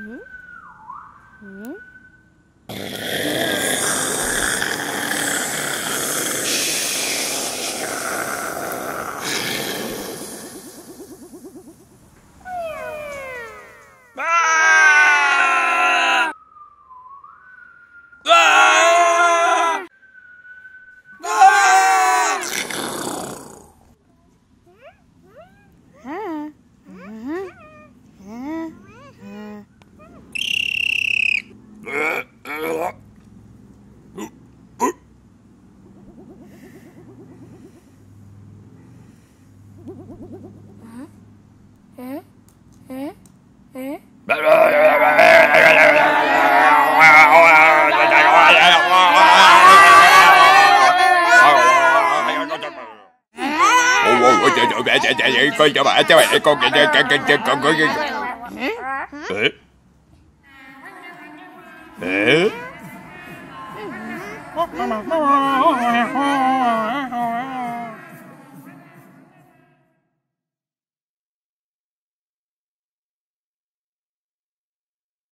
嗯？嗯？coi cho bà cho bà con con con con con con con con con